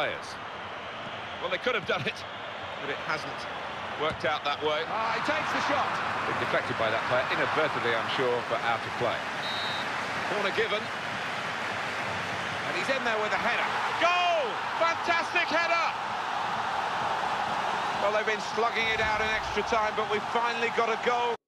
players. Well, they could have done it, but it hasn't worked out that way. Ah, he takes the shot. Been deflected by that player, inadvertently, I'm sure, but out of play. Corner given. And he's in there with a header. Goal! Fantastic header! Well, they've been slugging it out in extra time, but we've finally got a goal.